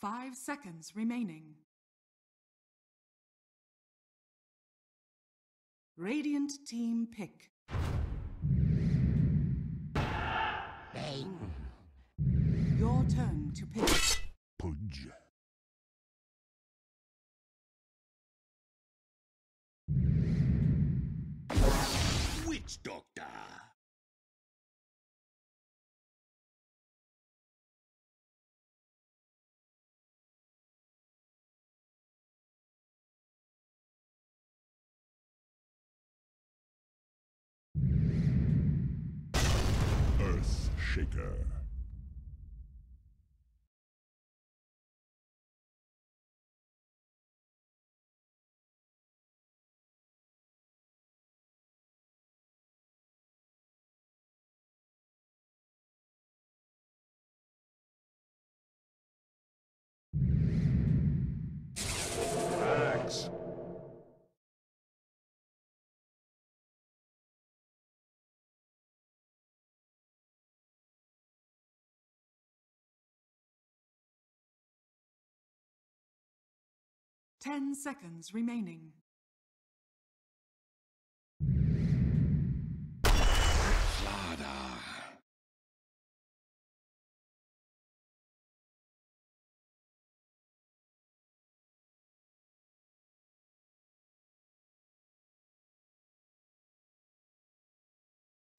Five seconds remaining. Radiant team pick. Bang. Your turn to pick. Pudge. Witch doctor. Shaker. Ten seconds remaining.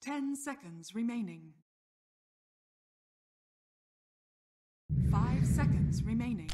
Ten seconds remaining. Five seconds remaining.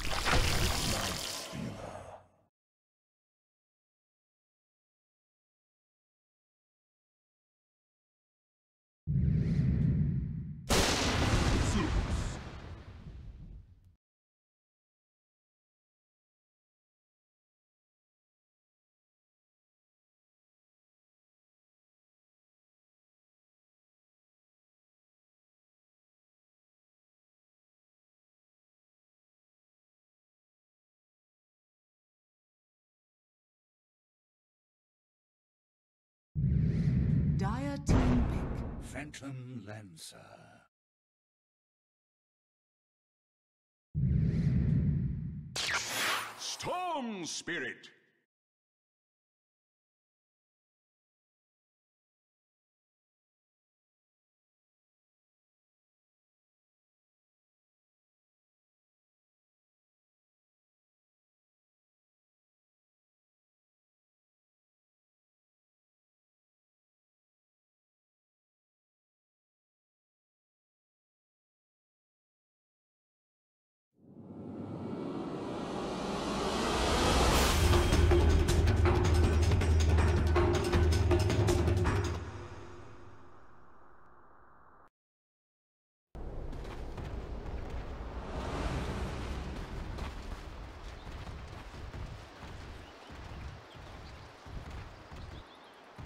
Dire team pick. Phantom Lancer. Storm Spirit.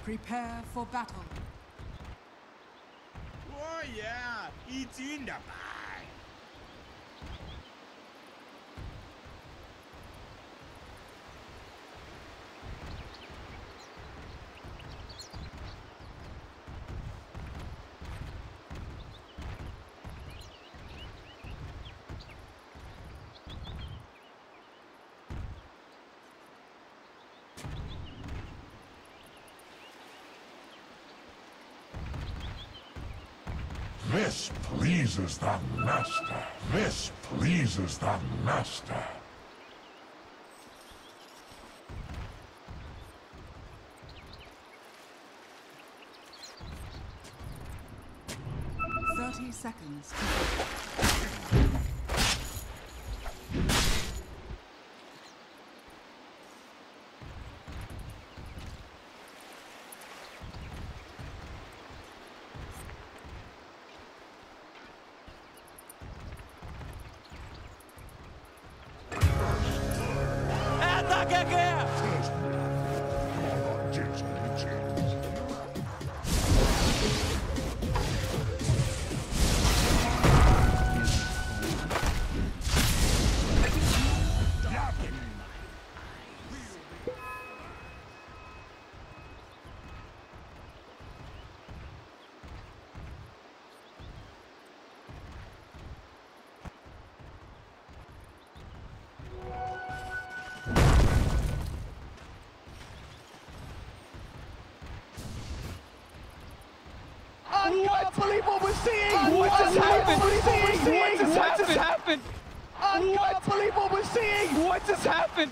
Prepare for battle. Oh yeah, it's in the bag. Pleases the master. This pleases the master. Thirty seconds. que é? Happened? What just What just happened? I What? can't believe what we're seeing! What just happened?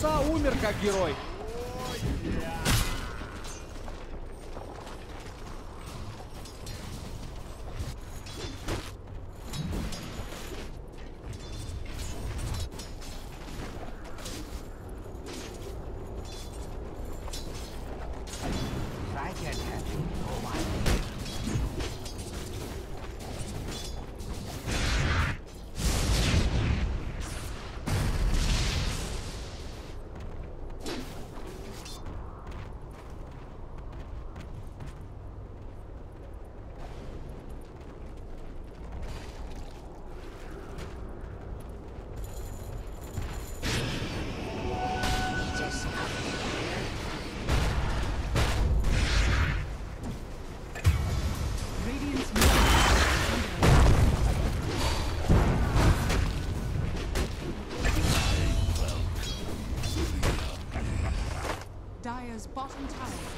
Муса умер как герой. Dire's bottom tower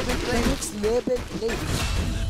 level play. The next level play.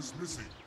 Is missing.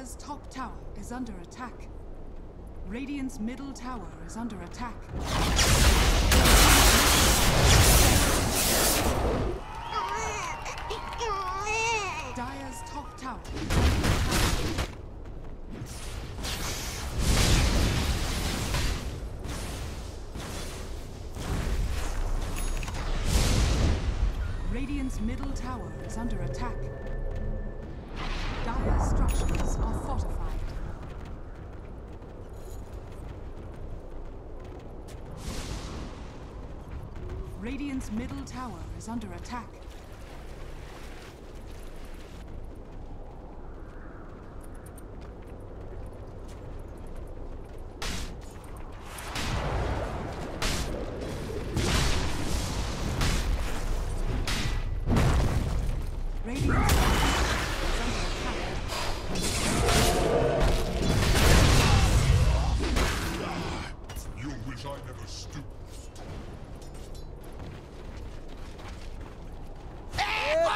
Dire's top tower is under attack. Radiant's middle tower is under attack. Dire's top tower. Radiant's middle tower is under attack. Radiant's middle tower is under attack. Radiant's middle tower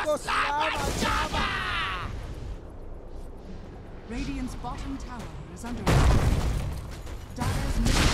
stooped. Radiant's bottom tower is under attack. Dire's middle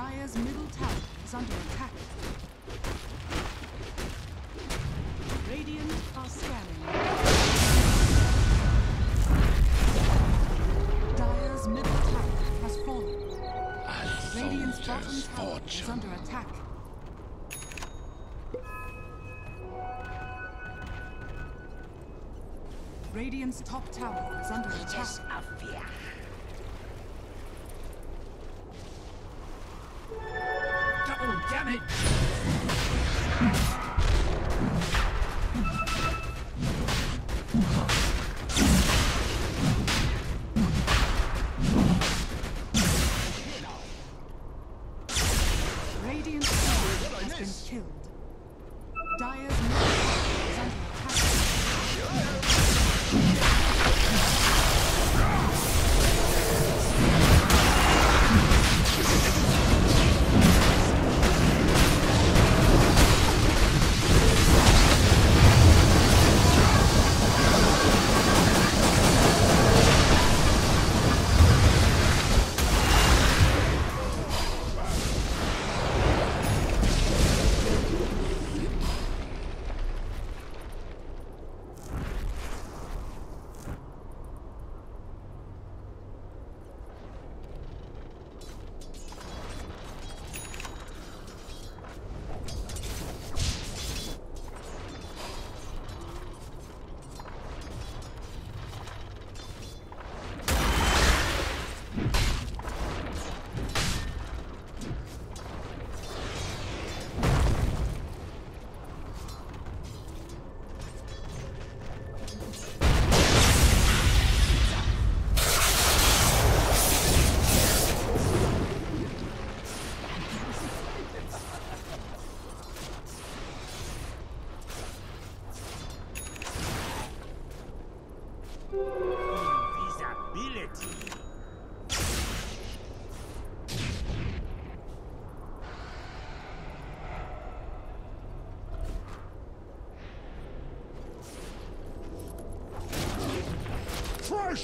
Dire's middle tower is under attack. Radiant are scanning. Dire's middle tower has fallen. Radiant's bottom tower is under attack. Radiant's top tower is under attack. Oh, damn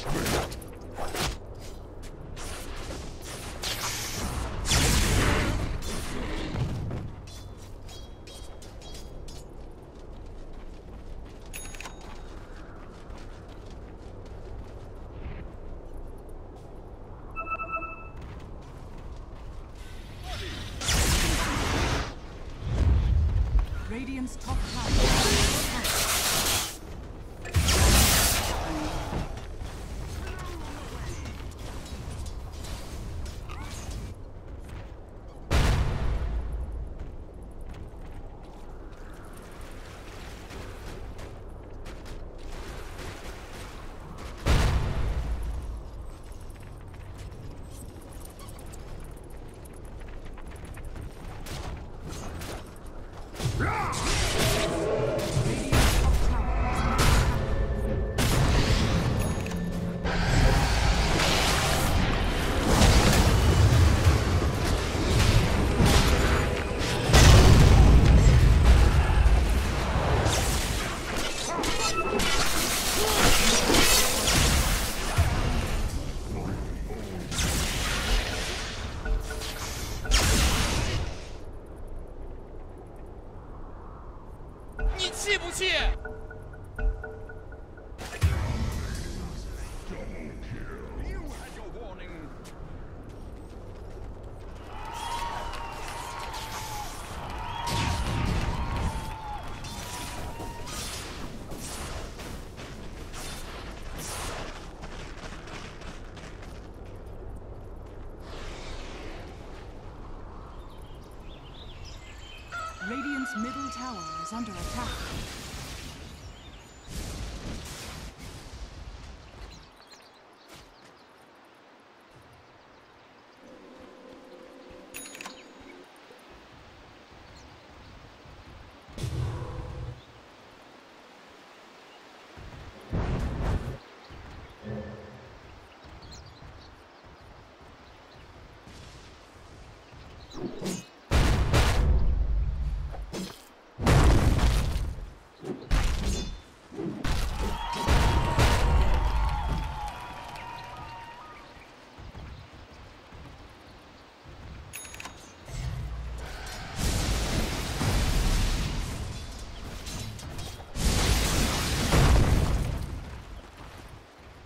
Fresh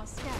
Our step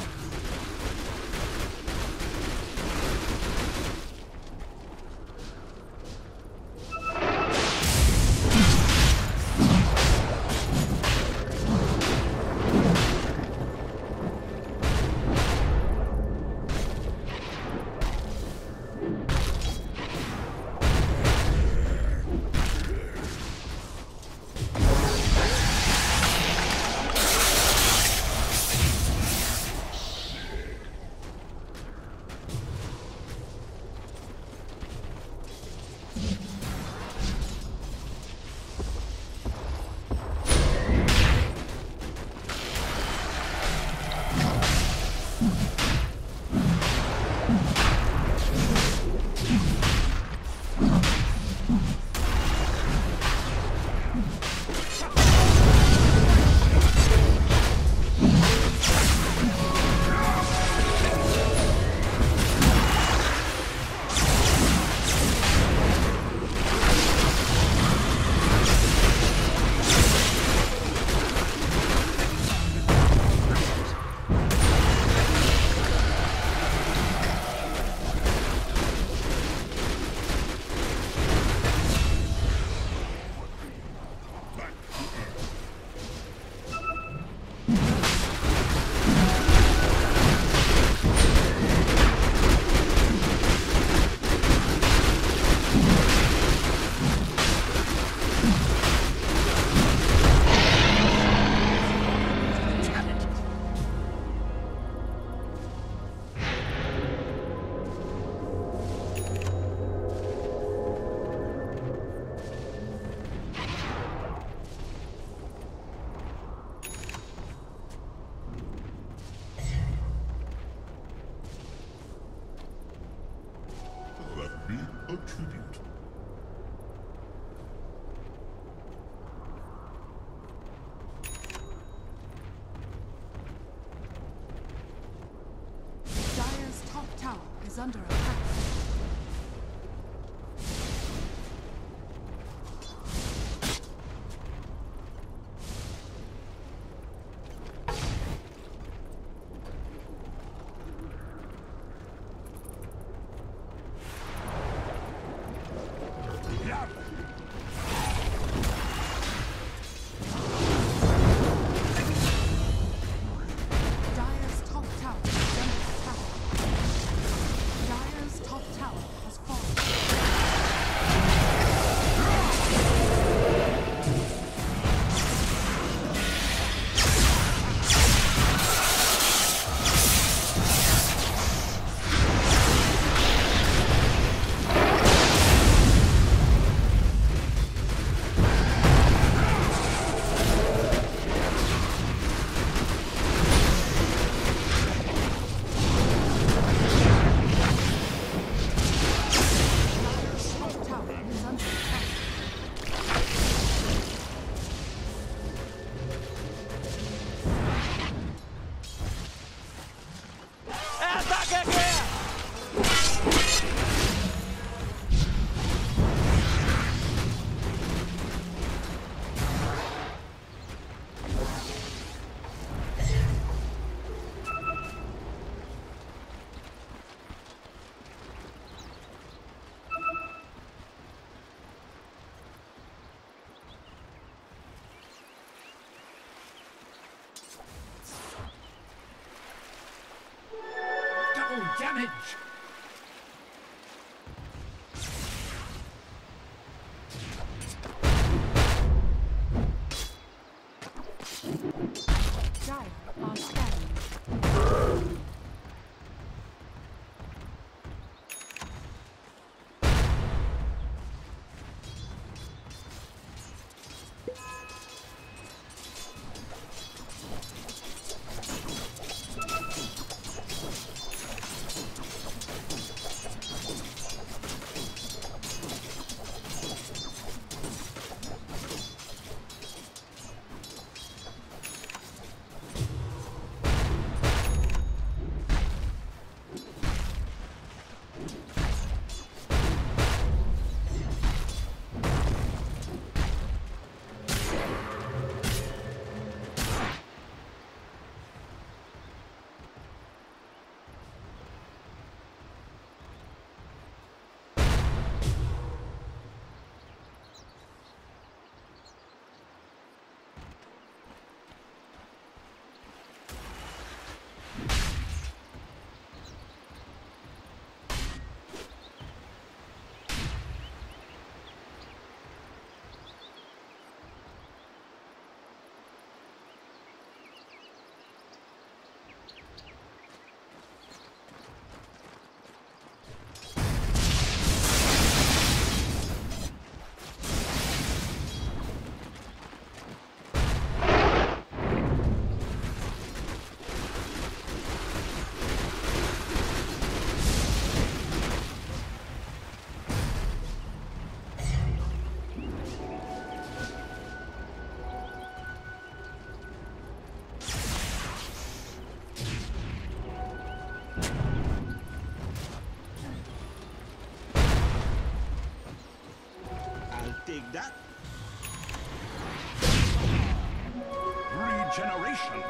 under attack. Damage! Regeneration.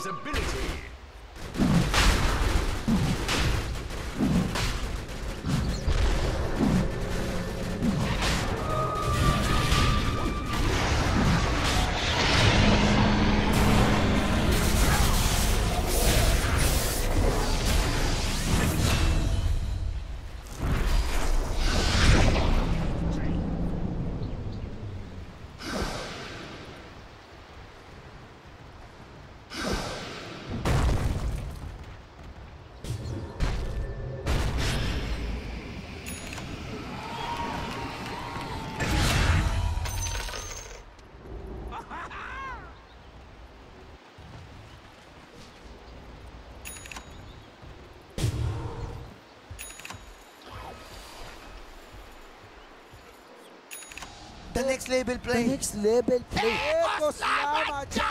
his ability. The next level The play. next level play. Eko, siyama, jama.